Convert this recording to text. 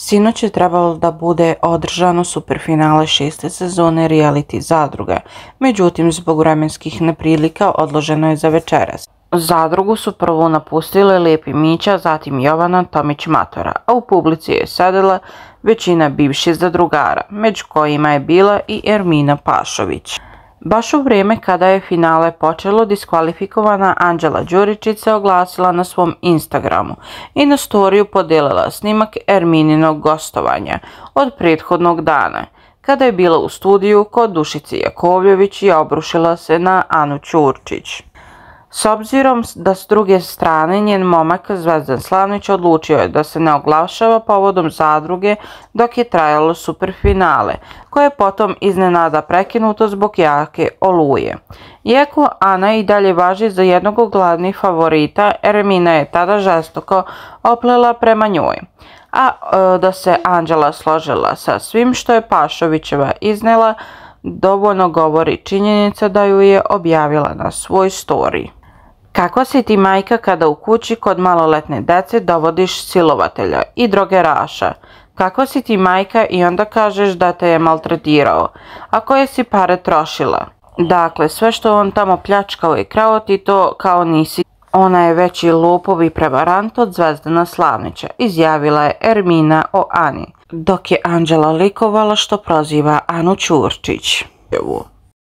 Sinoć je trebalo da bude održano superfinale šeste sezone reality zadruga, međutim zbog vremenskih neprilika odloženo je za večeras. Zadrugu su prvo napustile Lijepi Mića, zatim Jovana Tomić-Matora, a u publici je sedela većina bivših zadrugara, među kojima je bila i Ermina Pašović. Baš u vrijeme kada je finale počelo, diskvalifikovana Anđela Đuričić se oglasila na svom Instagramu i na storiju podijelila snimak Ermininog gostovanja od prethodnog dana, kada je bila u studiju kod Dušici Jakovljević i obrušila se na Anu Ćurčić. S obzirom da s druge strane njen momak Zvezdan Slavnić odlučio je da se ne oglašava povodom zadruge dok je trajalo superfinale, koje je potom iznenada prekinuto zbog jake oluje. Iako Ana i dalje važi za jednog od glavnih favorita, Ermina je tada žestoko oplela prema njoj. A e, da se Anđela složila sa svim što je Pašovićeva iznela, dovoljno govori činjenica da ju je objavila na svoj story. Kako si ti majka kada u kući kod maloletne dece dovodiš silovatelja i drogeraša? Kako si ti majka i onda kažeš da te je maltretirao? A koje si pare trošila? Dakle, sve što on tamo pljačkao i krao ti to kao nisi. Ona je veći lupov i prevarant od Zvezdana Slavnića, izjavila je Ermina o Ani, dok je Anđela likovala što proziva Anu Ćurčić.